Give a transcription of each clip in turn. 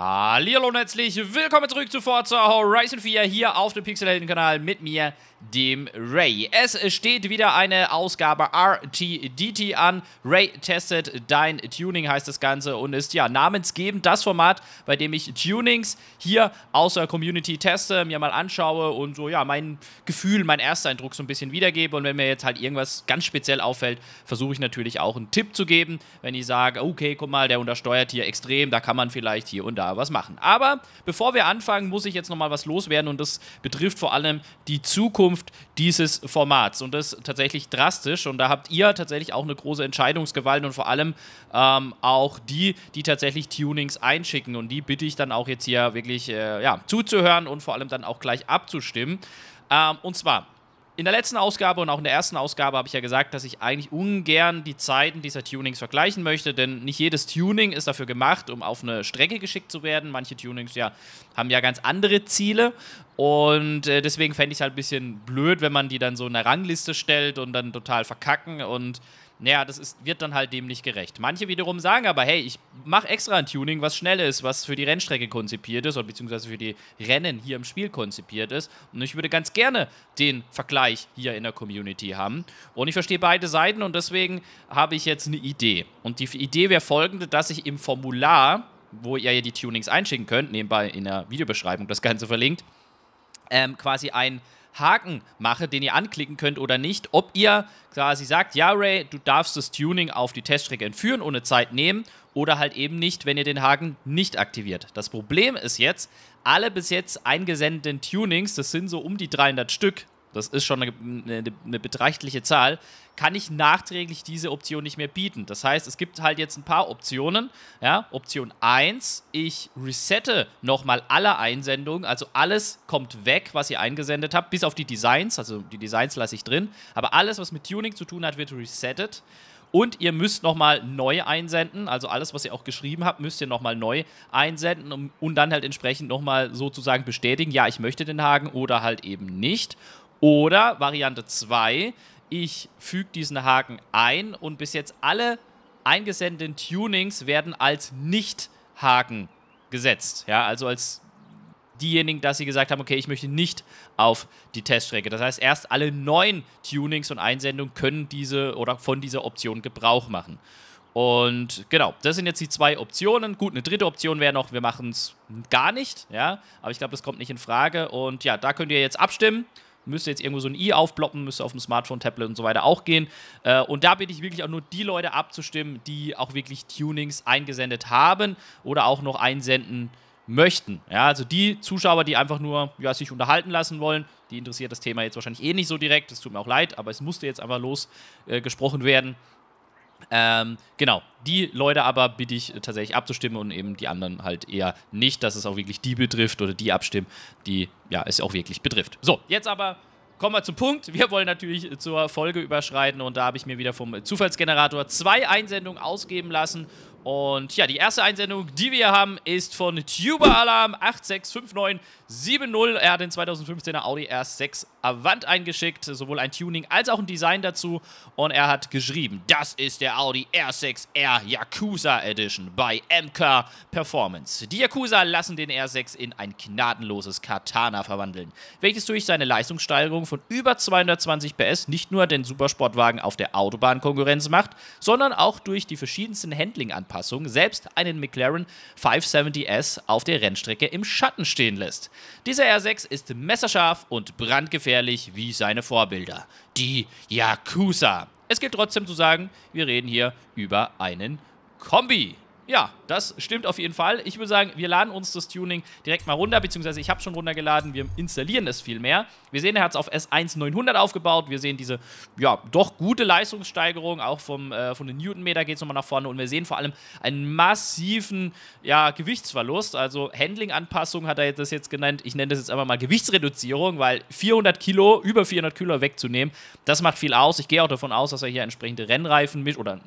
Hallo und herzlich willkommen zurück zu Forza Horizon 4 hier auf dem Pixelhelden-Kanal mit mir, dem Ray. Es steht wieder eine Ausgabe RTDT an. Ray testet dein Tuning heißt das Ganze und ist ja namensgebend das Format, bei dem ich Tunings hier aus der Community teste, mir mal anschaue und so ja mein Gefühl, mein Ersteindruck so ein bisschen wiedergebe und wenn mir jetzt halt irgendwas ganz speziell auffällt, versuche ich natürlich auch einen Tipp zu geben, wenn ich sage, okay, guck mal, der untersteuert hier extrem, da kann man vielleicht hier und da was machen. Aber bevor wir anfangen, muss ich jetzt nochmal was loswerden und das betrifft vor allem die Zukunft dieses Formats. Und das tatsächlich drastisch. Und da habt ihr tatsächlich auch eine große Entscheidungsgewalt und vor allem ähm, auch die, die tatsächlich Tunings einschicken. Und die bitte ich dann auch jetzt hier wirklich äh, ja, zuzuhören und vor allem dann auch gleich abzustimmen. Ähm, und zwar in der letzten Ausgabe und auch in der ersten Ausgabe habe ich ja gesagt, dass ich eigentlich ungern die Zeiten dieser Tunings vergleichen möchte, denn nicht jedes Tuning ist dafür gemacht, um auf eine Strecke geschickt zu werden. Manche Tunings ja, haben ja ganz andere Ziele und äh, deswegen fände ich es halt ein bisschen blöd, wenn man die dann so in eine Rangliste stellt und dann total verkacken und naja, das ist, wird dann halt dem nicht gerecht. Manche wiederum sagen aber, hey, ich mache extra ein Tuning, was schnell ist, was für die Rennstrecke konzipiert ist oder beziehungsweise für die Rennen hier im Spiel konzipiert ist. Und ich würde ganz gerne den Vergleich hier in der Community haben. Und ich verstehe beide Seiten und deswegen habe ich jetzt eine Idee. Und die Idee wäre folgende, dass ich im Formular, wo ihr ja die Tunings einschicken könnt, nebenbei in der Videobeschreibung das Ganze verlinkt, ähm, quasi ein Haken mache, den ihr anklicken könnt oder nicht, ob ihr quasi sagt, ja Ray, du darfst das Tuning auf die Teststrecke entführen, ohne Zeit nehmen oder halt eben nicht, wenn ihr den Haken nicht aktiviert. Das Problem ist jetzt, alle bis jetzt eingesendeten Tunings, das sind so um die 300 Stück, das ist schon eine, eine, beträchtliche Zahl, kann ich nachträglich diese Option nicht mehr bieten. Das heißt, es gibt halt jetzt ein paar Optionen. Ja? Option 1, ich resette nochmal alle Einsendungen, also alles kommt weg, was ihr eingesendet habt, bis auf die Designs, also die Designs lasse ich drin, aber alles, was mit Tuning zu tun hat, wird resettet. Und ihr müsst nochmal neu einsenden, also alles, was ihr auch geschrieben habt, müsst ihr nochmal neu einsenden und, und dann halt entsprechend nochmal sozusagen bestätigen, ja, ich möchte den Haken oder halt eben nicht. Oder Variante 2, ich füge diesen Haken ein und bis jetzt alle eingesendeten Tunings werden als Nicht-Haken gesetzt. Ja, also als diejenigen, dass sie gesagt haben, okay, ich möchte nicht auf die Teststrecke. Das heißt, erst alle neuen Tunings und Einsendungen können diese oder von dieser Option Gebrauch machen. Und genau, das sind jetzt die zwei Optionen. Gut, eine dritte Option wäre noch, wir machen es gar nicht, ja, aber ich glaube, das kommt nicht in Frage. Und ja, da könnt ihr jetzt abstimmen müsste jetzt irgendwo so ein i aufploppen, müsste auf dem Smartphone, Tablet und so weiter auch gehen. Äh, und da bitte ich wirklich auch nur die Leute abzustimmen, die auch wirklich Tunings eingesendet haben oder auch noch einsenden möchten. Ja, also die Zuschauer, die einfach nur ja, sich unterhalten lassen wollen, die interessiert das Thema jetzt wahrscheinlich eh nicht so direkt. Es tut mir auch leid, aber es musste jetzt einfach losgesprochen äh, werden. Ähm, genau, die Leute aber bitte ich tatsächlich abzustimmen und eben die anderen halt eher nicht, dass es auch wirklich die betrifft oder die abstimmen, die ja es auch wirklich betrifft. So, jetzt aber kommen wir zum Punkt. Wir wollen natürlich zur Folge überschreiten und da habe ich mir wieder vom Zufallsgenerator zwei Einsendungen ausgeben lassen und ja, die erste Einsendung, die wir haben, ist von Tuber Alarm 865970. Er hat den 2015er Audi R6 Avant eingeschickt, sowohl ein Tuning als auch ein Design dazu. Und er hat geschrieben, das ist der Audi R6R Yakuza Edition bei MK Performance. Die Yakuza lassen den R6 in ein gnadenloses Katana verwandeln, welches durch seine Leistungssteigerung von über 220 PS nicht nur den Supersportwagen auf der Autobahn Konkurrenz macht, sondern auch durch die verschiedensten Handling-Anpassungen selbst einen McLaren 570S auf der Rennstrecke im Schatten stehen lässt. Dieser R6 ist messerscharf und brandgefährlich gefährlich wie seine Vorbilder, die Yakuza. Es gilt trotzdem zu sagen, wir reden hier über einen Kombi. Ja, das stimmt auf jeden Fall. Ich würde sagen, wir laden uns das Tuning direkt mal runter, beziehungsweise ich habe schon runtergeladen. Wir installieren es viel mehr. Wir sehen, er hat es auf S1 900 aufgebaut. Wir sehen diese, ja, doch gute Leistungssteigerung. Auch vom, äh, von den Newtonmeter geht es nochmal nach vorne. Und wir sehen vor allem einen massiven, ja, Gewichtsverlust. Also Handling-Anpassung hat er das jetzt genannt. Ich nenne das jetzt einfach mal Gewichtsreduzierung, weil 400 Kilo, über 400 Kilo wegzunehmen, das macht viel aus. Ich gehe auch davon aus, dass er hier entsprechende Rennreifen mit oder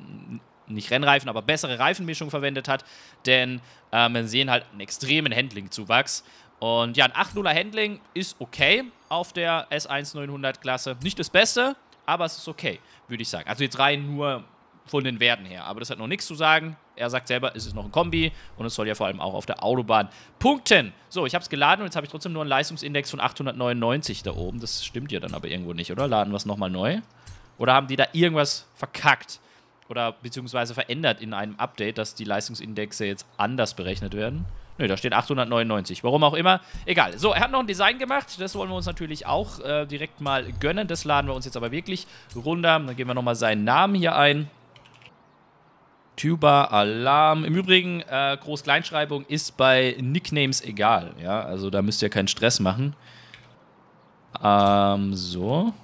nicht Rennreifen, aber bessere Reifenmischung verwendet hat, denn äh, wir sehen halt einen extremen Handling-Zuwachs. Und ja, ein 8.0er Handling ist okay auf der S1 900 Klasse. Nicht das Beste, aber es ist okay, würde ich sagen. Also jetzt rein nur von den Werten her. Aber das hat noch nichts zu sagen. Er sagt selber, es ist noch ein Kombi und es soll ja vor allem auch auf der Autobahn punkten. So, ich habe es geladen und jetzt habe ich trotzdem nur einen Leistungsindex von 899 da oben. Das stimmt ja dann aber irgendwo nicht, oder? Laden wir es nochmal neu? Oder haben die da irgendwas verkackt? Oder beziehungsweise verändert in einem Update, dass die Leistungsindexe jetzt anders berechnet werden? Nö, da steht 899. Warum auch immer. Egal. So, er hat noch ein Design gemacht. Das wollen wir uns natürlich auch äh, direkt mal gönnen. Das laden wir uns jetzt aber wirklich runter. Dann geben wir nochmal seinen Namen hier ein. Tuba Alarm. Im Übrigen, äh, Groß-Kleinschreibung ist bei Nicknames egal. Ja, also da müsst ihr keinen Stress machen. Ähm, so.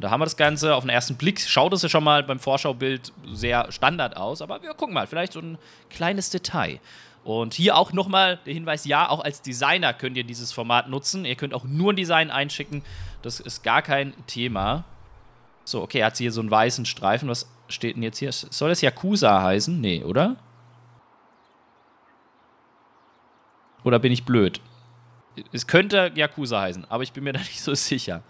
Da haben wir das Ganze. Auf den ersten Blick schaut es ja schon mal beim Vorschaubild sehr Standard aus. Aber wir gucken mal, vielleicht so ein kleines Detail. Und hier auch nochmal der Hinweis, ja, auch als Designer könnt ihr dieses Format nutzen. Ihr könnt auch nur ein Design einschicken. Das ist gar kein Thema. So, okay, er hat hier so einen weißen Streifen. Was steht denn jetzt hier? Soll das Yakuza heißen? Nee, oder? Oder bin ich blöd? Es könnte Yakuza heißen, aber ich bin mir da nicht so sicher.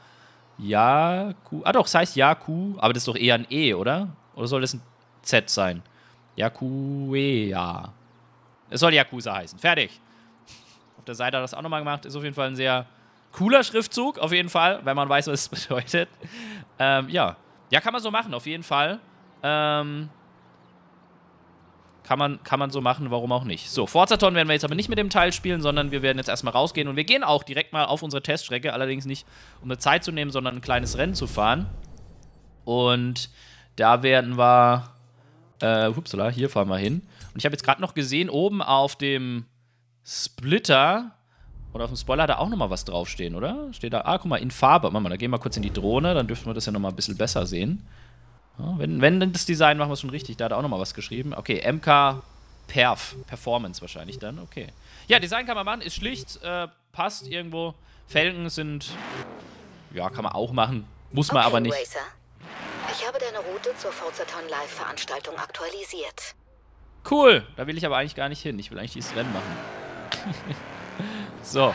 Yaku. Ah doch, es heißt Yaku, aber das ist doch eher ein E, oder? Oder soll das ein Z sein? Yakuea. Es soll Yakuza heißen. Fertig. Auf der Seite hat das auch nochmal gemacht. Ist auf jeden Fall ein sehr cooler Schriftzug, auf jeden Fall, wenn man weiß, was es bedeutet. Ähm, ja. Ja, kann man so machen, auf jeden Fall. Ähm, kann man, kann man so machen, warum auch nicht. So, Forzaton werden wir jetzt aber nicht mit dem Teil spielen, sondern wir werden jetzt erstmal rausgehen und wir gehen auch direkt mal auf unsere Teststrecke, allerdings nicht um eine Zeit zu nehmen, sondern ein kleines Rennen zu fahren. Und da werden wir, äh, upsala, hier fahren wir hin. Und ich habe jetzt gerade noch gesehen, oben auf dem Splitter oder auf dem Spoiler da auch nochmal was draufstehen, oder? Steht da, ah, guck mal, in Farbe. Mach mal, da gehen wir kurz in die Drohne, dann dürften wir das ja nochmal ein bisschen besser sehen. Ja, wenn, wenn das Design machen wir es schon richtig, da hat er auch nochmal was geschrieben. Okay, MK Perf, Performance wahrscheinlich dann, okay. Ja, Design kann man machen, ist schlicht, äh, passt irgendwo. Felgen sind, ja, kann man auch machen, muss man okay, aber nicht. Racer. Ich habe deine Route zur Forzaton Live-Veranstaltung aktualisiert. Cool, da will ich aber eigentlich gar nicht hin. Ich will eigentlich dieses Rennen machen. so,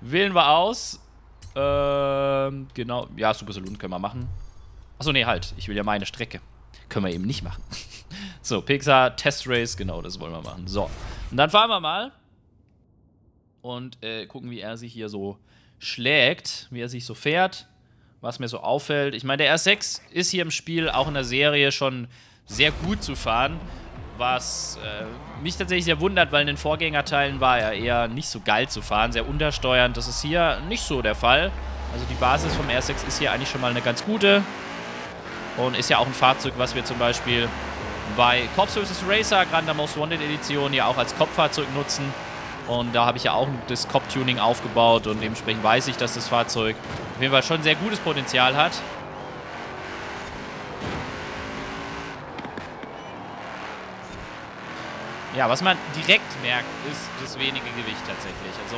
wählen wir aus. Ähm, genau, ja, Super Saloon können wir machen. Achso, nee, halt. Ich will ja meine Strecke. Können wir eben nicht machen. so, Pixar Test Race, genau, das wollen wir machen. So, und dann fahren wir mal. Und äh, gucken, wie er sich hier so schlägt, wie er sich so fährt, was mir so auffällt. Ich meine, der R6 ist hier im Spiel, auch in der Serie, schon sehr gut zu fahren. Was äh, mich tatsächlich sehr wundert, weil in den Vorgängerteilen war er eher nicht so geil zu fahren, sehr untersteuernd. Das ist hier nicht so der Fall. Also die Basis vom R6 ist hier eigentlich schon mal eine ganz gute. Und ist ja auch ein Fahrzeug, was wir zum Beispiel bei Cops vs. Racer, der Most Wanted Edition, ja auch als Kopffahrzeug nutzen. Und da habe ich ja auch das Cop-Tuning aufgebaut und dementsprechend weiß ich, dass das Fahrzeug auf jeden Fall schon sehr gutes Potenzial hat. Ja, was man direkt merkt, ist das wenige Gewicht tatsächlich. Also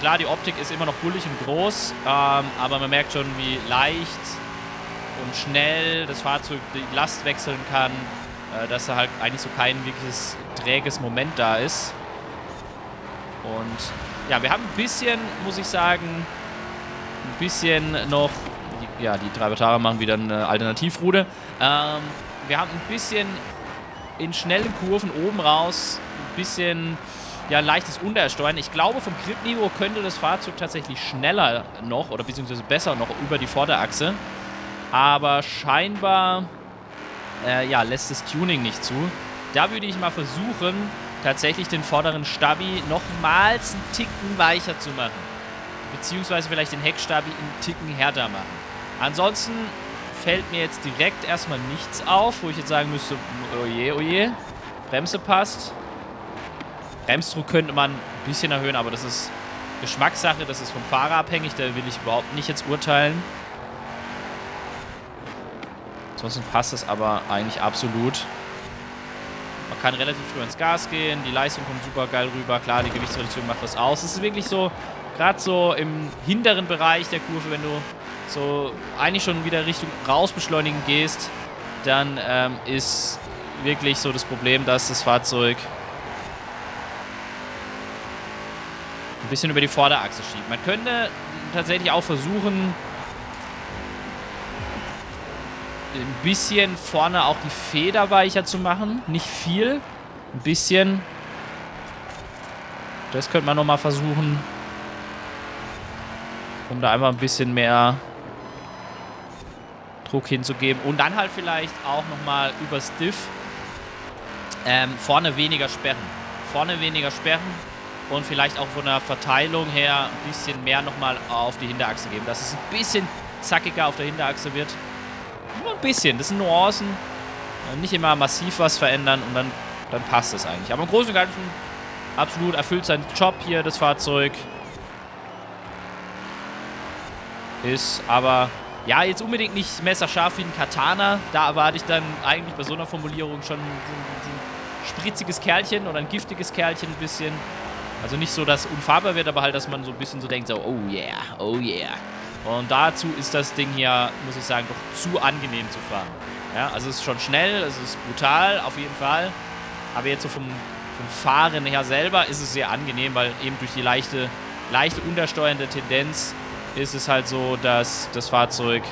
klar, die Optik ist immer noch bullig und groß, ähm, aber man merkt schon, wie leicht und schnell das Fahrzeug die Last wechseln kann, äh, dass da halt eigentlich so kein wirkliches träges Moment da ist. Und ja, wir haben ein bisschen, muss ich sagen, ein bisschen noch, ja, die Treibertare machen wieder eine Alternativroute. Ähm, wir haben ein bisschen in schnellen Kurven oben raus ein bisschen ja, leichtes Untersteuern. Ich glaube, vom Gripniveau könnte das Fahrzeug tatsächlich schneller noch oder beziehungsweise besser noch über die Vorderachse. Aber scheinbar äh, ja, lässt das Tuning nicht zu. Da würde ich mal versuchen, tatsächlich den vorderen Stabi nochmals einen Ticken weicher zu machen. Beziehungsweise vielleicht den Heckstabi einen Ticken härter machen. Ansonsten fällt mir jetzt direkt erstmal nichts auf, wo ich jetzt sagen müsste, oje, oje, Bremse passt. Bremsdruck könnte man ein bisschen erhöhen, aber das ist Geschmackssache, das ist vom Fahrer abhängig, da will ich überhaupt nicht jetzt urteilen. Ansonsten passt es aber eigentlich absolut. Man kann relativ früh ins Gas gehen, die Leistung kommt super geil rüber. Klar, die Gewichtsreduktion macht was aus. Es ist wirklich so, gerade so im hinteren Bereich der Kurve, wenn du so eigentlich schon wieder Richtung rausbeschleunigen gehst, dann ähm, ist wirklich so das Problem, dass das Fahrzeug ein bisschen über die Vorderachse schiebt. Man könnte tatsächlich auch versuchen, ein bisschen vorne auch die Feder weicher zu machen. Nicht viel. Ein bisschen. Das könnte man nochmal versuchen. Um da einfach ein bisschen mehr Druck hinzugeben. Und dann halt vielleicht auch nochmal über Stiff ähm, vorne weniger Sperren. Vorne weniger Sperren und vielleicht auch von der Verteilung her ein bisschen mehr nochmal auf die Hinterachse geben. Dass es ein bisschen zackiger auf der Hinterachse wird. Nur ein bisschen. Das sind Nuancen. Nicht immer massiv was verändern und dann, dann passt es eigentlich. Aber im Großen und Ganzen absolut erfüllt seinen Job hier, das Fahrzeug. Ist aber, ja, jetzt unbedingt nicht messerscharf wie ein Katana. Da erwarte ich dann eigentlich bei so einer Formulierung schon so ein spritziges Kerlchen oder ein giftiges Kerlchen ein bisschen. Also nicht so, dass unfahrbar wird, aber halt, dass man so ein bisschen so denkt, so, oh yeah, oh yeah. Und dazu ist das Ding hier, muss ich sagen, doch zu angenehm zu fahren. Ja, also es ist schon schnell, es ist brutal, auf jeden Fall. Aber jetzt so vom, vom Fahren her selber ist es sehr angenehm, weil eben durch die leichte, leichte untersteuernde Tendenz ist es halt so, dass das Fahrzeug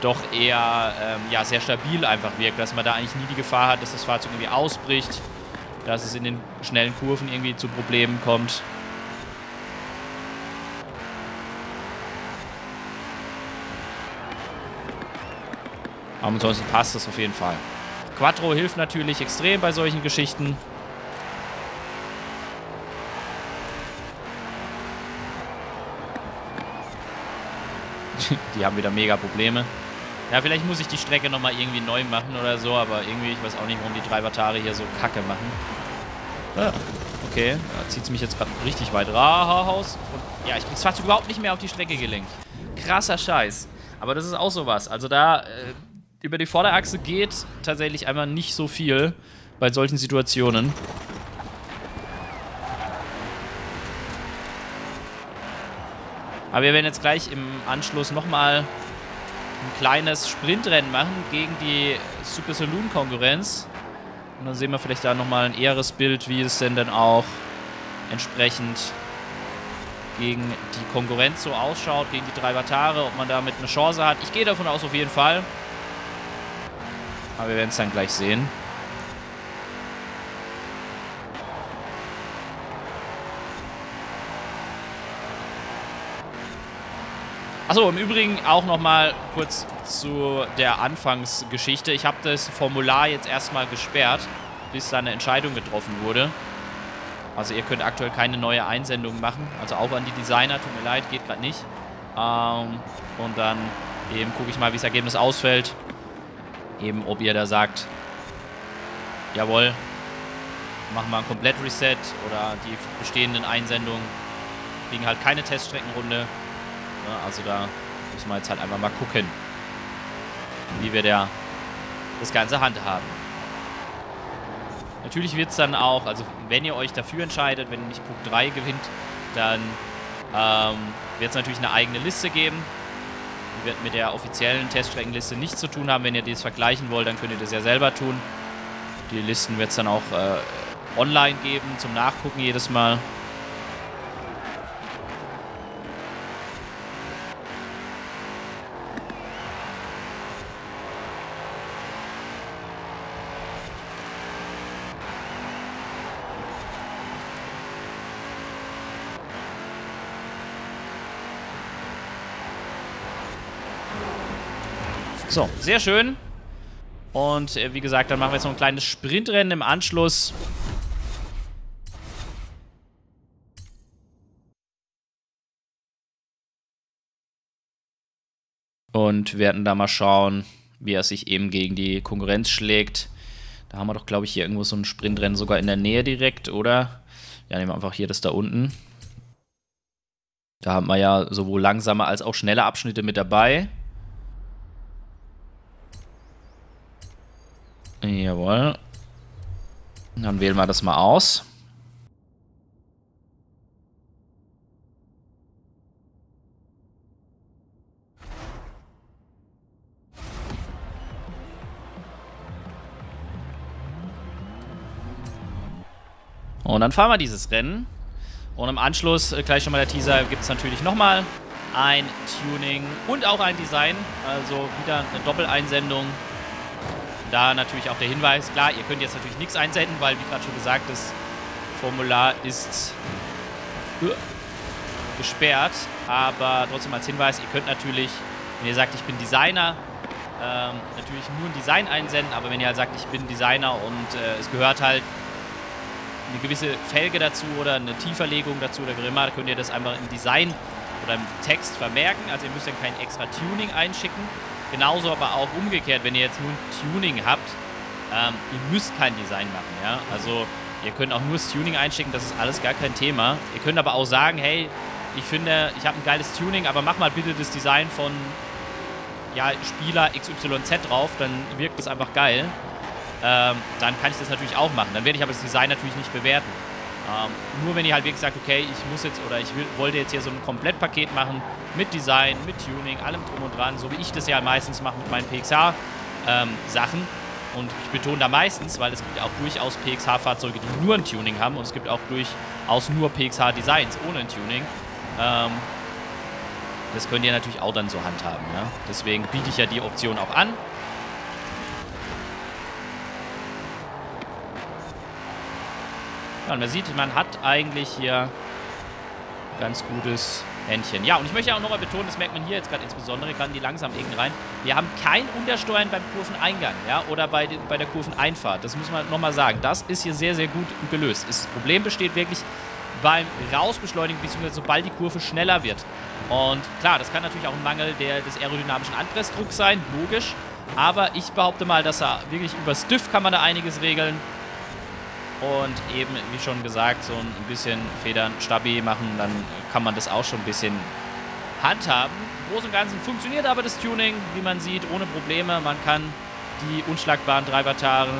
doch eher ähm, ja, sehr stabil einfach wirkt, dass man da eigentlich nie die Gefahr hat, dass das Fahrzeug irgendwie ausbricht, dass es in den schnellen Kurven irgendwie zu Problemen kommt. Aber ansonsten passt das auf jeden Fall. Quattro hilft natürlich extrem bei solchen Geschichten. die haben wieder mega Probleme. Ja, vielleicht muss ich die Strecke nochmal irgendwie neu machen oder so, aber irgendwie, ich weiß auch nicht, warum die Treibertare hier so kacke machen. Ah, okay, da zieht es mich jetzt gerade richtig weit raus. Und ja, ich krieg's Fahrzeug überhaupt nicht mehr auf die Strecke gelenkt. Krasser Scheiß. Aber das ist auch sowas. Also da, äh, über die Vorderachse geht tatsächlich einmal nicht so viel bei solchen Situationen. Aber wir werden jetzt gleich im Anschluss nochmal ein kleines Sprintrennen machen gegen die Super Saloon Konkurrenz. Und dann sehen wir vielleicht da nochmal ein eheres Bild, wie es denn dann auch entsprechend gegen die Konkurrenz so ausschaut, gegen die drei Vatare, ob man damit eine Chance hat. Ich gehe davon aus, auf jeden Fall. Aber wir werden es dann gleich sehen. Achso, im Übrigen auch nochmal kurz zu der Anfangsgeschichte. Ich habe das Formular jetzt erstmal gesperrt, bis da eine Entscheidung getroffen wurde. Also ihr könnt aktuell keine neue Einsendung machen. Also auch an die Designer, tut mir leid, geht gerade nicht. Ähm, und dann eben gucke ich mal, wie das Ergebnis ausfällt. Eben, ob ihr da sagt, jawohl, machen wir ein Komplett-Reset oder die bestehenden Einsendungen kriegen halt keine Teststreckenrunde. Ne? Also da müssen wir jetzt halt einfach mal gucken, wie wir der, das Ganze handhaben. Natürlich wird es dann auch, also wenn ihr euch dafür entscheidet, wenn nicht Punkt 3 gewinnt, dann ähm, wird es natürlich eine eigene Liste geben. Die wird mit der offiziellen Teststreckenliste nichts zu tun haben. Wenn ihr das vergleichen wollt, dann könnt ihr das ja selber tun. Die Listen wird es dann auch äh, online geben, zum Nachgucken jedes Mal. So, sehr schön. Und äh, wie gesagt, dann machen wir jetzt noch ein kleines Sprintrennen im Anschluss. Und werden da mal schauen, wie er sich eben gegen die Konkurrenz schlägt. Da haben wir doch, glaube ich, hier irgendwo so ein Sprintrennen sogar in der Nähe direkt, oder? Ja, nehmen wir einfach hier das da unten. Da haben wir ja sowohl langsame als auch schnelle Abschnitte mit dabei. Jawohl. Dann wählen wir das mal aus. Und dann fahren wir dieses Rennen. Und im Anschluss, äh, gleich schon mal der Teaser, gibt es natürlich nochmal ein Tuning und auch ein Design. Also wieder eine Doppeleinsendung. Da natürlich auch der Hinweis, klar, ihr könnt jetzt natürlich nichts einsenden, weil wie gerade schon gesagt, das Formular ist äh, gesperrt. Aber trotzdem als Hinweis, ihr könnt natürlich, wenn ihr sagt, ich bin Designer, ähm, natürlich nur ein Design einsenden, aber wenn ihr halt sagt, ich bin Designer und äh, es gehört halt eine gewisse Felge dazu oder eine Tieferlegung dazu oder wie immer, könnt ihr das einfach im Design oder im Text vermerken. Also ihr müsst dann kein extra Tuning einschicken. Genauso aber auch umgekehrt, wenn ihr jetzt nur ein Tuning habt, ähm, ihr müsst kein Design machen, ja. Also ihr könnt auch nur das Tuning einschicken, das ist alles gar kein Thema. Ihr könnt aber auch sagen, hey, ich finde, ich habe ein geiles Tuning, aber mach mal bitte das Design von ja, Spieler XYZ drauf, dann wirkt das einfach geil. Ähm, dann kann ich das natürlich auch machen. Dann werde ich aber das Design natürlich nicht bewerten. Ähm, nur wenn ihr halt wirklich sagt, okay, ich muss jetzt oder ich will, wollte jetzt hier so ein Komplettpaket machen mit Design, mit Tuning, allem drum und dran, so wie ich das ja meistens mache mit meinen PXH-Sachen. Ähm, und ich betone da meistens, weil es gibt ja auch durchaus PXH-Fahrzeuge, die nur ein Tuning haben und es gibt auch durchaus nur PXH-Designs ohne ein Tuning. Ähm, das könnt ihr natürlich auch dann so handhaben. Ja? Deswegen biete ich ja die Option auch an. Ja, und man sieht, man hat eigentlich hier ganz gutes Händchen. Ja, und ich möchte auch nochmal betonen, das merkt man hier jetzt gerade insbesondere, gerade die langsam irgendwie rein. Wir haben kein Untersteuern beim Kurveneingang, ja, oder bei, bei der Kurveneinfahrt. Das muss man nochmal sagen. Das ist hier sehr, sehr gut gelöst. Das Problem besteht wirklich beim Rausbeschleunigen, beziehungsweise sobald die Kurve schneller wird. Und klar, das kann natürlich auch ein Mangel der, des aerodynamischen Anpressdrucks sein, logisch. Aber ich behaupte mal, dass er wirklich über Stiff kann man da einiges regeln. Und eben, wie schon gesagt, so ein bisschen Federn stabil machen, dann kann man das auch schon ein bisschen handhaben. Im Großen und Ganzen funktioniert aber das Tuning, wie man sieht, ohne Probleme. Man kann die unschlagbaren Treibertare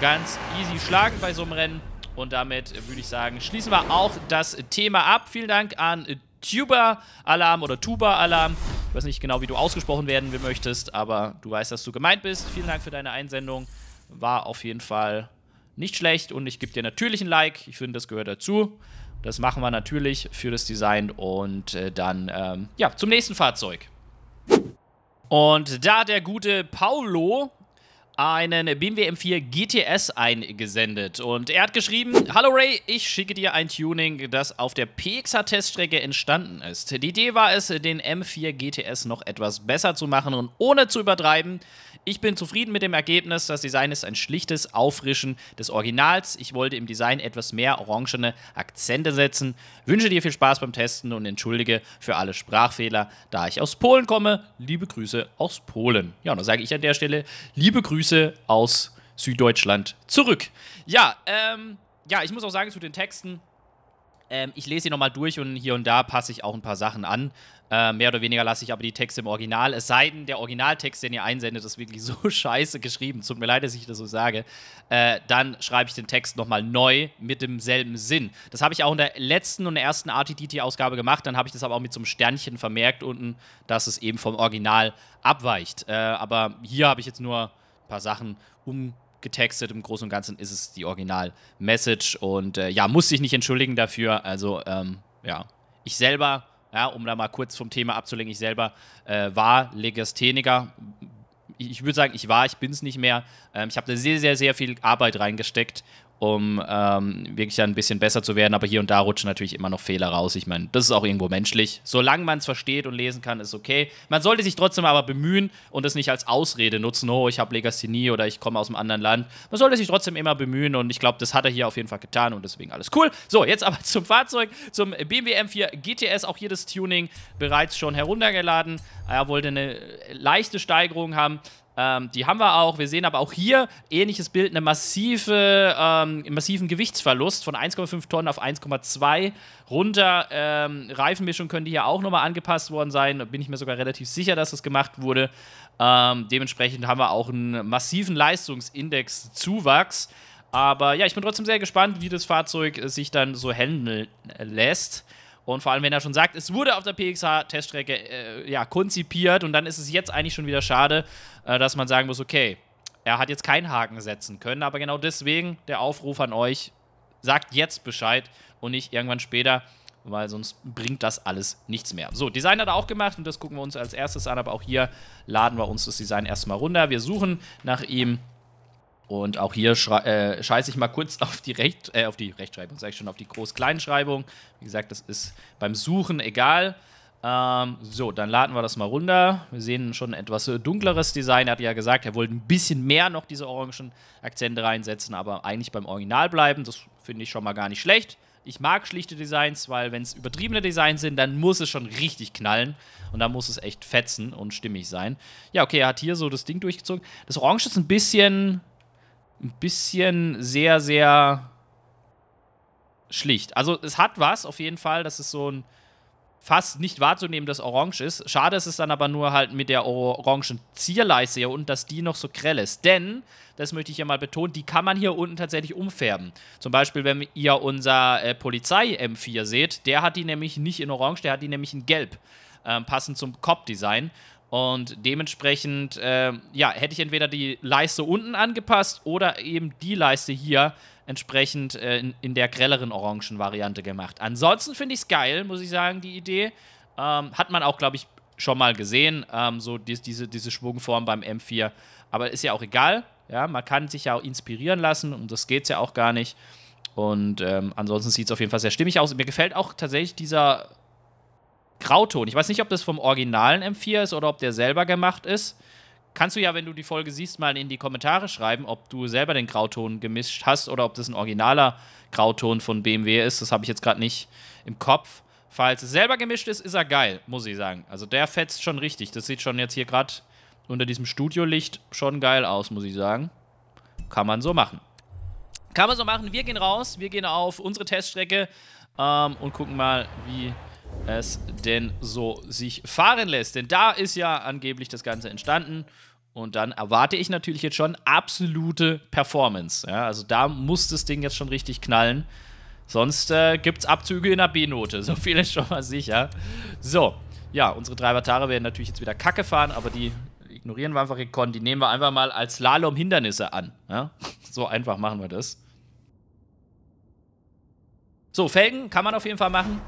ganz easy schlagen bei so einem Rennen. Und damit würde ich sagen, schließen wir auch das Thema ab. Vielen Dank an Tuba-Alarm oder Tuba-Alarm. Ich weiß nicht genau, wie du ausgesprochen werden möchtest, aber du weißt, dass du gemeint bist. Vielen Dank für deine Einsendung. War auf jeden Fall nicht schlecht und ich gebe dir natürlich ein Like. Ich finde, das gehört dazu. Das machen wir natürlich für das Design und äh, dann, ähm, ja, zum nächsten Fahrzeug. Und da der gute Paulo einen BMW M4 GTS eingesendet. Und er hat geschrieben, Hallo Ray, ich schicke dir ein Tuning, das auf der PXA-Teststrecke entstanden ist. Die Idee war es, den M4 GTS noch etwas besser zu machen und ohne zu übertreiben, ich bin zufrieden mit dem Ergebnis. Das Design ist ein schlichtes Auffrischen des Originals. Ich wollte im Design etwas mehr orangene Akzente setzen. Wünsche dir viel Spaß beim Testen und entschuldige für alle Sprachfehler, da ich aus Polen komme. Liebe Grüße aus Polen. Ja, und dann sage ich an der Stelle liebe Grüße aus Süddeutschland zurück. Ja, ähm, ja, ich muss auch sagen zu den Texten, ähm, ich lese sie nochmal durch und hier und da passe ich auch ein paar Sachen an. Äh, mehr oder weniger lasse ich aber die Texte im Original. Es sei denn, der Originaltext, den ihr einsendet, ist wirklich so scheiße geschrieben. Tut mir leid, dass ich das so sage. Äh, dann schreibe ich den Text nochmal neu mit demselben Sinn. Das habe ich auch in der letzten und ersten RTDT-Ausgabe gemacht. Dann habe ich das aber auch mit so einem Sternchen vermerkt unten, dass es eben vom Original abweicht. Äh, aber hier habe ich jetzt nur ein paar Sachen umgetextet. Im Großen und Ganzen ist es die Original-Message. Und äh, ja, muss ich nicht entschuldigen dafür. Also, ähm, ja. Ich selber ja, um da mal kurz vom Thema abzulenken, ich selber äh, war Legastheniker. Ich würde sagen, ich war, ich bin es nicht mehr. Ähm, ich habe da sehr, sehr, sehr viel Arbeit reingesteckt um ähm, wirklich ein bisschen besser zu werden. Aber hier und da rutschen natürlich immer noch Fehler raus. Ich meine, das ist auch irgendwo menschlich. Solange man es versteht und lesen kann, ist okay. Man sollte sich trotzdem aber bemühen und es nicht als Ausrede nutzen, oh, ich habe Legasthenie oder ich komme aus einem anderen Land. Man sollte sich trotzdem immer bemühen und ich glaube, das hat er hier auf jeden Fall getan und deswegen alles cool. So, jetzt aber zum Fahrzeug, zum BMW M4 GTS. Auch hier das Tuning bereits schon heruntergeladen. Er wollte eine leichte Steigerung haben. Ähm, die haben wir auch. Wir sehen aber auch hier ähnliches Bild, eine massive, ähm, massiven Gewichtsverlust von 1,5 Tonnen auf 1,2 runter. Ähm, Reifenmischung könnte hier auch nochmal angepasst worden sein. Da bin ich mir sogar relativ sicher, dass das gemacht wurde. Ähm, dementsprechend haben wir auch einen massiven Leistungsindex-Zuwachs. Aber ja, ich bin trotzdem sehr gespannt, wie das Fahrzeug sich dann so handeln lässt. Und vor allem, wenn er schon sagt, es wurde auf der PXH-Teststrecke äh, ja, konzipiert und dann ist es jetzt eigentlich schon wieder schade, äh, dass man sagen muss, okay, er hat jetzt keinen Haken setzen können, aber genau deswegen der Aufruf an euch, sagt jetzt Bescheid und nicht irgendwann später, weil sonst bringt das alles nichts mehr. So, Design hat er auch gemacht und das gucken wir uns als erstes an, aber auch hier laden wir uns das Design erstmal runter. Wir suchen nach ihm und auch hier äh, scheiße ich mal kurz auf die, Recht, äh, auf die Rechtschreibung, sage ich schon, auf die Groß-Kleinschreibung. Wie gesagt, das ist beim Suchen egal. Ähm, so, dann laden wir das mal runter. Wir sehen schon ein etwas dunkleres Design. Er hat ja gesagt, er wollte ein bisschen mehr noch diese orangen Akzente reinsetzen, aber eigentlich beim Original bleiben. Das finde ich schon mal gar nicht schlecht. Ich mag schlichte Designs, weil wenn es übertriebene Designs sind, dann muss es schon richtig knallen. Und dann muss es echt fetzen und stimmig sein. Ja, okay, er hat hier so das Ding durchgezogen. Das Orange ist ein bisschen, ein bisschen sehr, sehr schlicht. Also es hat was auf jeden Fall. Das ist so ein fast nicht wahrzunehmen, dass orange ist. Schade ist es dann aber nur halt mit der orangen Zierleiste hier unten, dass die noch so grell ist. Denn, das möchte ich ja mal betonen, die kann man hier unten tatsächlich umfärben. Zum Beispiel, wenn ihr unser äh, Polizei-M4 seht, der hat die nämlich nicht in orange, der hat die nämlich in gelb. Ähm, passend zum Cop-Design. Und dementsprechend, äh, ja, hätte ich entweder die Leiste unten angepasst oder eben die Leiste hier entsprechend äh, in, in, der grelleren orangen Variante gemacht. Ansonsten finde ich es geil, muss ich sagen, die Idee. Ähm, hat man auch, glaube ich, schon mal gesehen, ähm, so die, diese, diese Schwungform beim M4. Aber ist ja auch egal. Ja, man kann sich ja auch inspirieren lassen und das geht es ja auch gar nicht. Und ähm, ansonsten sieht es auf jeden Fall sehr stimmig aus. Mir gefällt auch tatsächlich dieser Grauton. Ich weiß nicht, ob das vom originalen M4 ist oder ob der selber gemacht ist. Kannst du ja, wenn du die Folge siehst, mal in die Kommentare schreiben, ob du selber den Grauton gemischt hast oder ob das ein originaler Grauton von BMW ist. Das habe ich jetzt gerade nicht im Kopf. Falls es selber gemischt ist, ist er geil, muss ich sagen. Also der fetzt schon richtig. Das sieht schon jetzt hier gerade unter diesem Studiolicht schon geil aus, muss ich sagen. Kann man so machen. Kann man so machen. Wir gehen raus, wir gehen auf unsere Teststrecke ähm, und gucken mal, wie es denn so sich fahren lässt. Denn da ist ja angeblich das Ganze entstanden. Und dann erwarte ich natürlich jetzt schon absolute Performance. Ja, also da muss das Ding jetzt schon richtig knallen. Sonst äh, gibt es Abzüge in der B-Note. So viel ist schon mal sicher. So, ja, unsere drei Avatare werden natürlich jetzt wieder Kacke fahren, aber die ignorieren wir einfach gekonnt. Die nehmen wir einfach mal als Slalom-Hindernisse an. Ja? So einfach machen wir das. So, Felgen kann man auf jeden Fall machen.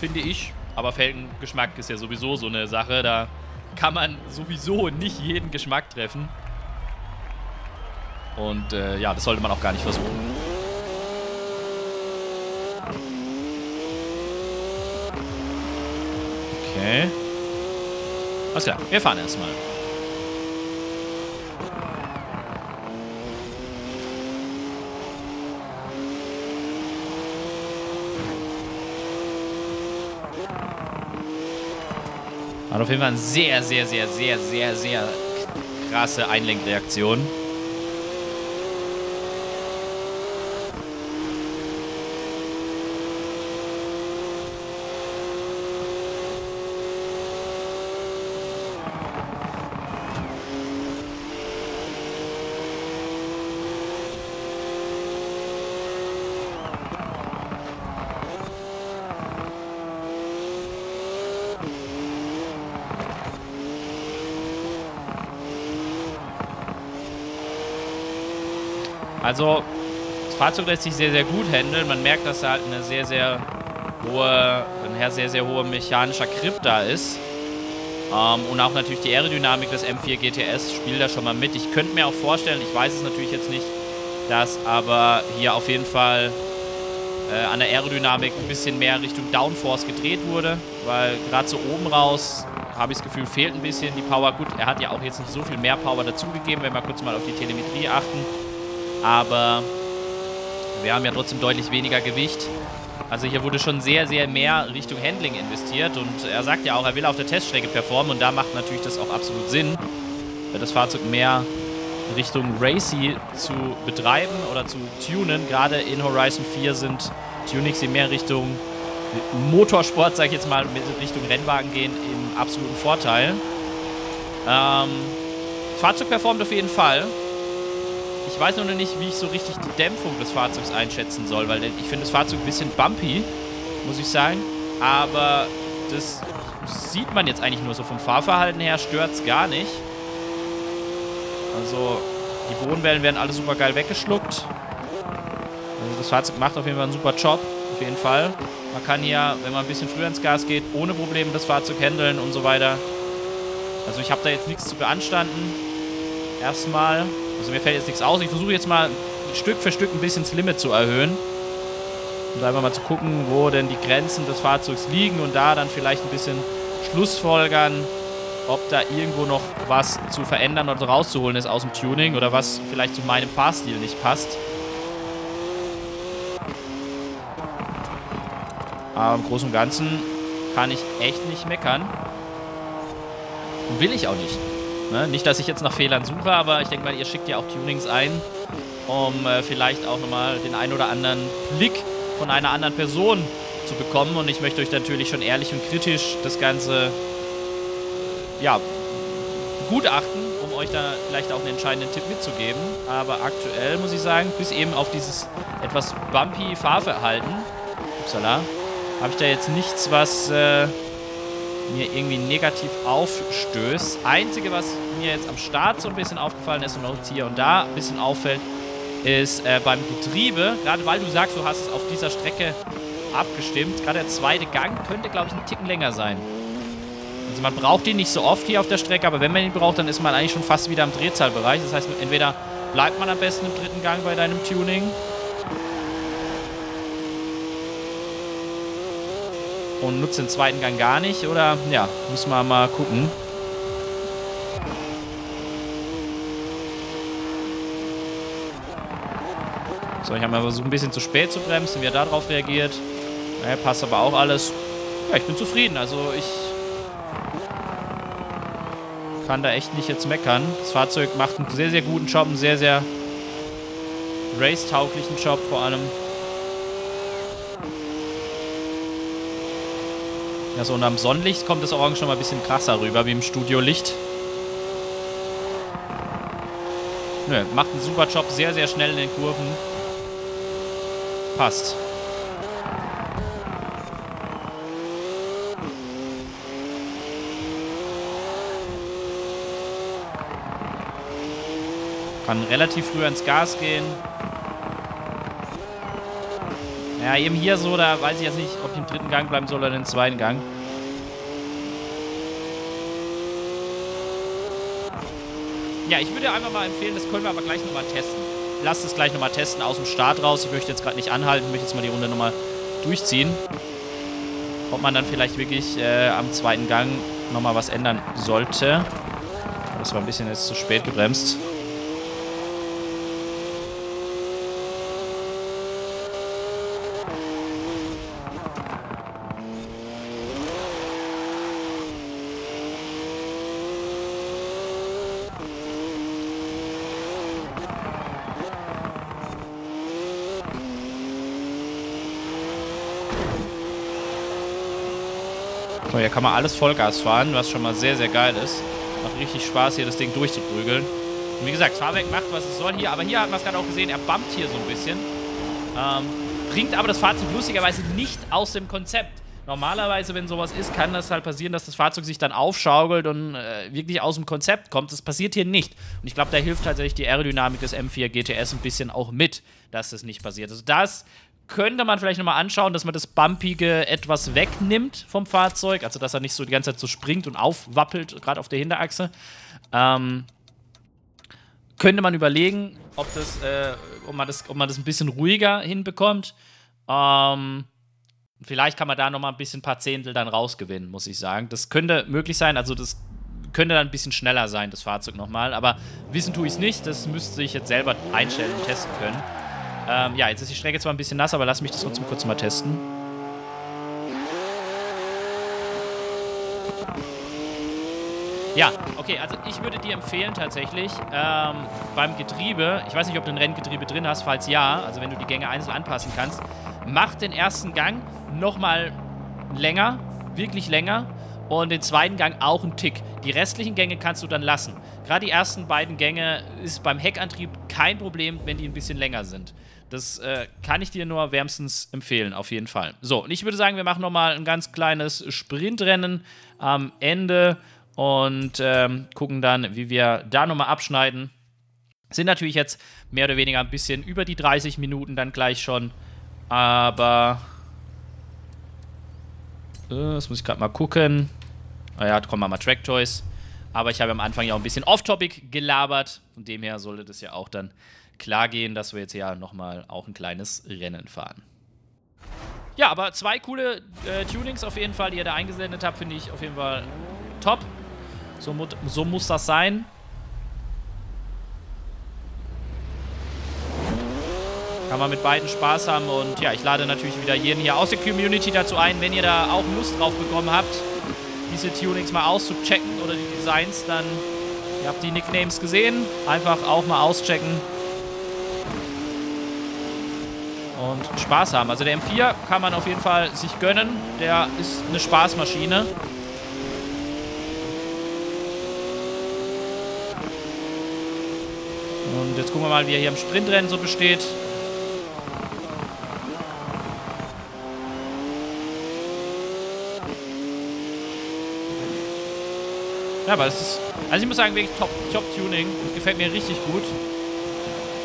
Finde ich. Aber Felgengeschmack ist ja sowieso so eine Sache. Da kann man sowieso nicht jeden Geschmack treffen. Und äh, ja, das sollte man auch gar nicht versuchen. Okay. Alles klar, wir fahren erstmal. Hat auf jeden Fall eine sehr, sehr, sehr, sehr, sehr, sehr krasse Einlenkreaktion. Also, das Fahrzeug lässt sich sehr, sehr gut handeln. Man merkt, dass da halt eine sehr, sehr hohe, ein sehr, sehr hoher mechanischer Grip da ist. Ähm, und auch natürlich die Aerodynamik des M4 GTS spielt da schon mal mit. Ich könnte mir auch vorstellen, ich weiß es natürlich jetzt nicht, dass aber hier auf jeden Fall äh, an der Aerodynamik ein bisschen mehr Richtung Downforce gedreht wurde, weil gerade so oben raus habe ich das Gefühl, fehlt ein bisschen die Power. Gut, er hat ja auch jetzt nicht so viel mehr Power dazugegeben, wenn wir kurz mal auf die Telemetrie achten aber wir haben ja trotzdem deutlich weniger Gewicht. Also hier wurde schon sehr, sehr mehr Richtung Handling investiert und er sagt ja auch, er will auf der Teststrecke performen und da macht natürlich das auch absolut Sinn, das Fahrzeug mehr Richtung Racy zu betreiben oder zu tunen. Gerade in Horizon 4 sind Tunings, die mehr Richtung Motorsport, sag ich jetzt mal, Richtung Rennwagen gehen, im absoluten Vorteil. Ähm, das Fahrzeug performt auf jeden Fall. Ich weiß nur noch nicht, wie ich so richtig die Dämpfung des Fahrzeugs einschätzen soll, weil ich finde das Fahrzeug ein bisschen bumpy, muss ich sagen. Aber das sieht man jetzt eigentlich nur so vom Fahrverhalten her, stört es gar nicht. Also die Bodenwellen werden alle super geil weggeschluckt. Also das Fahrzeug macht auf jeden Fall einen super Job, auf jeden Fall. Man kann hier, wenn man ein bisschen früher ins Gas geht, ohne Probleme das Fahrzeug handeln und so weiter. Also ich habe da jetzt nichts zu beanstanden. Erstmal. Also mir fällt jetzt nichts aus. Ich versuche jetzt mal Stück für Stück ein bisschen das Limit zu erhöhen. Und einfach mal zu gucken, wo denn die Grenzen des Fahrzeugs liegen und da dann vielleicht ein bisschen Schlussfolgern, ob da irgendwo noch was zu verändern oder rauszuholen ist aus dem Tuning oder was vielleicht zu meinem Fahrstil nicht passt. Aber im Großen und Ganzen kann ich echt nicht meckern. Und will ich auch nicht. Ne? Nicht, dass ich jetzt nach Fehlern suche, aber ich denke mal, ihr schickt ja auch Tunings ein, um äh, vielleicht auch nochmal den ein oder anderen Blick von einer anderen Person zu bekommen. Und ich möchte euch natürlich schon ehrlich und kritisch das Ganze ja, begutachten, um euch da vielleicht auch einen entscheidenden Tipp mitzugeben. Aber aktuell muss ich sagen, bis eben auf dieses etwas bumpy Fahrverhalten, upsala, habe ich da jetzt nichts, was äh, mir irgendwie negativ aufstößt. Einzige, was mir jetzt am Start so ein bisschen aufgefallen ist und auch hier und da ein bisschen auffällt, ist äh, beim Getriebe, gerade weil du sagst, du hast es auf dieser Strecke abgestimmt, gerade der zweite Gang könnte, glaube ich, einen Ticken länger sein. Also man braucht ihn nicht so oft hier auf der Strecke, aber wenn man ihn braucht, dann ist man eigentlich schon fast wieder im Drehzahlbereich. Das heißt, entweder bleibt man am besten im dritten Gang bei deinem Tuning und nutzt den zweiten Gang gar nicht. Oder, ja, müssen wir mal gucken. So, ich habe mal versucht, ein bisschen zu spät zu bremsen, wie er darauf reagiert. Naja, passt aber auch alles. Ja, ich bin zufrieden. Also ich kann da echt nicht jetzt meckern. Das Fahrzeug macht einen sehr, sehr guten Job, einen sehr, sehr race-tauglichen Job vor allem. Ja, so und am Sonnenlicht kommt das Orange noch mal ein bisschen krasser rüber, wie im Studiolicht. Nö, macht einen super Job, sehr, sehr schnell in den Kurven. Passt. Kann relativ früh ins Gas gehen. Ja, eben hier so, da weiß ich jetzt nicht, ob ich im dritten Gang bleiben soll oder im zweiten Gang. Ja, ich würde einfach mal empfehlen, das können wir aber gleich nochmal testen. Lasst es gleich nochmal testen aus dem Start raus. Ich möchte jetzt gerade nicht anhalten, ich möchte jetzt mal die Runde nochmal durchziehen. Ob man dann vielleicht wirklich äh, am zweiten Gang nochmal was ändern sollte. Das war ein bisschen jetzt zu spät gebremst. Kann man alles Vollgas fahren, was schon mal sehr, sehr geil ist. Macht richtig Spaß, hier das Ding durchzuprügeln. Und wie gesagt, Fahrwerk macht, was es soll hier. Aber hier hat man es gerade auch gesehen, er bumpt hier so ein bisschen. Ähm, bringt aber das Fahrzeug lustigerweise nicht aus dem Konzept. Normalerweise, wenn sowas ist, kann das halt passieren, dass das Fahrzeug sich dann aufschaukelt und äh, wirklich aus dem Konzept kommt. Das passiert hier nicht. Und ich glaube, da hilft tatsächlich die Aerodynamik des M4 GTS ein bisschen auch mit, dass das nicht passiert. Also das könnte man vielleicht nochmal anschauen, dass man das Bumpige etwas wegnimmt vom Fahrzeug. Also, dass er nicht so die ganze Zeit so springt und aufwappelt, gerade auf der Hinterachse. Ähm, könnte man überlegen, ob, das, äh, ob, man das, ob man das ein bisschen ruhiger hinbekommt. Ähm, vielleicht kann man da nochmal ein bisschen ein paar Zehntel dann rausgewinnen, muss ich sagen. Das könnte möglich sein. Also, das könnte dann ein bisschen schneller sein, das Fahrzeug nochmal. Aber wissen tue ich es nicht. Das müsste ich jetzt selber einstellen und testen können. Ähm, ja, jetzt ist die Strecke zwar ein bisschen nass, aber lass mich das trotzdem kurz mal testen. Ja, okay, also ich würde dir empfehlen tatsächlich ähm, beim Getriebe, ich weiß nicht, ob du ein Renngetriebe drin hast, falls ja, also wenn du die Gänge einzeln anpassen kannst, mach den ersten Gang nochmal länger, wirklich länger und den zweiten Gang auch einen Tick. Die restlichen Gänge kannst du dann lassen. Gerade die ersten beiden Gänge ist beim Heckantrieb kein Problem, wenn die ein bisschen länger sind. Das äh, kann ich dir nur wärmstens empfehlen, auf jeden Fall. So, und ich würde sagen, wir machen nochmal ein ganz kleines Sprintrennen am Ende und ähm, gucken dann, wie wir da nochmal abschneiden. Sind natürlich jetzt mehr oder weniger ein bisschen über die 30 Minuten dann gleich schon, aber Äh, das muss ich gerade mal gucken. Naja, ah kommen wir mal Track Toys. Aber ich habe am Anfang ja auch ein bisschen off-topic gelabert. Von dem her sollte das ja auch dann klar gehen, dass wir jetzt ja nochmal auch ein kleines Rennen fahren. Ja, aber zwei coole äh, Tunings auf jeden Fall, die ihr da eingesendet habt, finde ich auf jeden Fall top. So, so muss das sein. Kann man mit beiden Spaß haben und ja, ich lade natürlich wieder jeden hier aus der Community dazu ein, wenn ihr da auch Lust drauf bekommen habt, diese Tunings mal auszuchecken oder die Designs, dann, ihr habt die Nicknames gesehen, einfach auch mal auschecken und Spaß haben. Also der M4 kann man auf jeden Fall sich gönnen, der ist eine Spaßmaschine. Und jetzt gucken wir mal, wie er hier im Sprintrennen so besteht. Ja, aber es ist, also ich muss sagen, wirklich Top-Tuning. Top Gefällt mir richtig gut.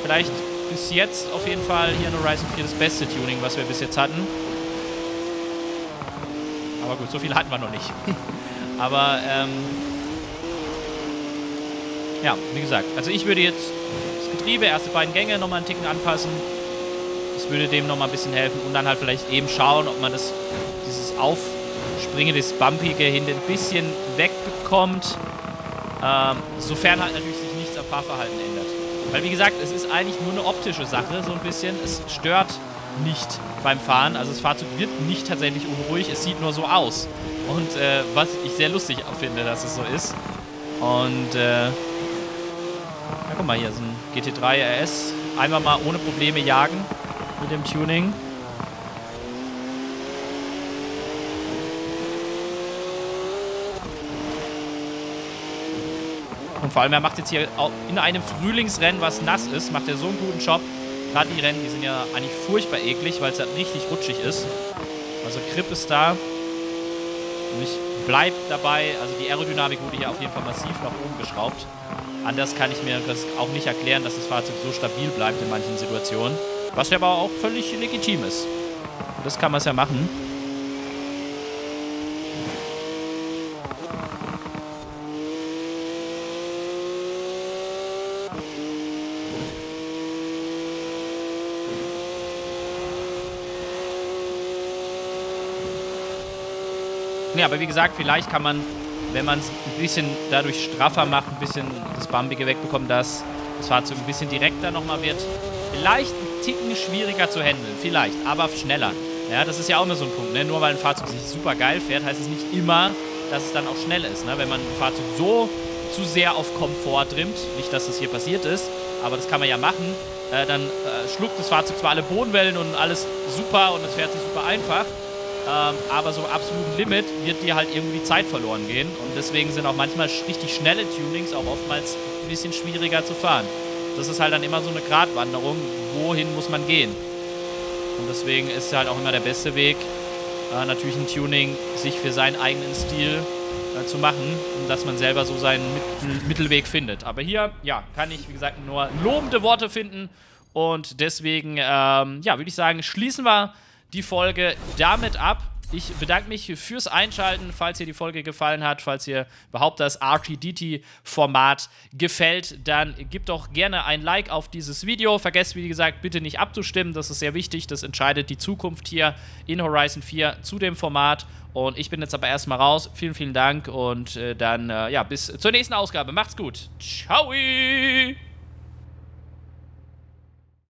Vielleicht bis jetzt auf jeden Fall hier in Horizon 4 das beste Tuning, was wir bis jetzt hatten. Aber gut, so viel hatten wir noch nicht. aber, ähm, ja, wie gesagt, also ich würde jetzt das Getriebe, erste beiden Gänge nochmal einen Ticken anpassen. Das würde dem nochmal ein bisschen helfen und dann halt vielleicht eben schauen, ob man das, dieses Aufspringen, das Bumpige hin ein bisschen wegbekommt. Ähm, sofern halt natürlich sich nichts am Fahrverhalten ändert. Weil wie gesagt, es ist eigentlich nur eine optische Sache, so ein bisschen. Es stört nicht beim Fahren. Also das Fahrzeug wird nicht tatsächlich unruhig, es sieht nur so aus. Und äh, was ich sehr lustig finde, dass es so ist. Und äh, ja, guck mal, hier ist ein GT3 RS. Einmal mal ohne Probleme jagen mit dem Tuning. Und vor allem, er macht jetzt hier in einem Frühlingsrennen, was nass ist, macht er so einen guten Job. Gerade die Rennen, die sind ja eigentlich furchtbar eklig, weil es halt richtig rutschig ist. Also Grip ist da. Und ich bleibe dabei, also die Aerodynamik wurde hier auf jeden Fall massiv nach oben geschraubt. Anders kann ich mir das auch nicht erklären, dass das Fahrzeug so stabil bleibt in manchen Situationen. Was ja aber auch völlig legitim ist. Das kann man es ja machen. Nee, aber wie gesagt, vielleicht kann man, wenn man es ein bisschen dadurch straffer macht, ein bisschen das Bambige wegbekommen, dass das Fahrzeug ein bisschen direkter nochmal wird. Vielleicht ein Ticken schwieriger zu handeln, vielleicht, aber schneller. Ja, das ist ja auch immer so ein Punkt. Ne? Nur weil ein Fahrzeug sich super geil fährt, heißt es nicht immer, dass es dann auch schnell ist. Ne? Wenn man ein Fahrzeug so zu sehr auf Komfort trimmt, nicht, dass das hier passiert ist, aber das kann man ja machen, äh, dann äh, schluckt das Fahrzeug zwar alle Bodenwellen und alles super und es fährt sich super einfach, ähm, aber so absoluten Limit wird dir halt irgendwie Zeit verloren gehen. Und deswegen sind auch manchmal richtig schnelle Tunings auch oftmals ein bisschen schwieriger zu fahren. Das ist halt dann immer so eine Gratwanderung, wohin muss man gehen. Und deswegen ist halt auch immer der beste Weg, äh, natürlich ein Tuning sich für seinen eigenen Stil äh, zu machen und dass man selber so seinen Mittel Mittelweg findet. Aber hier, ja, kann ich, wie gesagt, nur lobende Worte finden. Und deswegen, ähm, ja, würde ich sagen, schließen wir die Folge damit ab. Ich bedanke mich fürs Einschalten, falls dir die Folge gefallen hat, falls dir überhaupt das RTDT-Format gefällt, dann gib doch gerne ein Like auf dieses Video. Vergesst, wie gesagt, bitte nicht abzustimmen, das ist sehr wichtig, das entscheidet die Zukunft hier in Horizon 4 zu dem Format. Und ich bin jetzt aber erstmal raus. Vielen, vielen Dank und äh, dann, äh, ja, bis zur nächsten Ausgabe. Macht's gut. Ciao!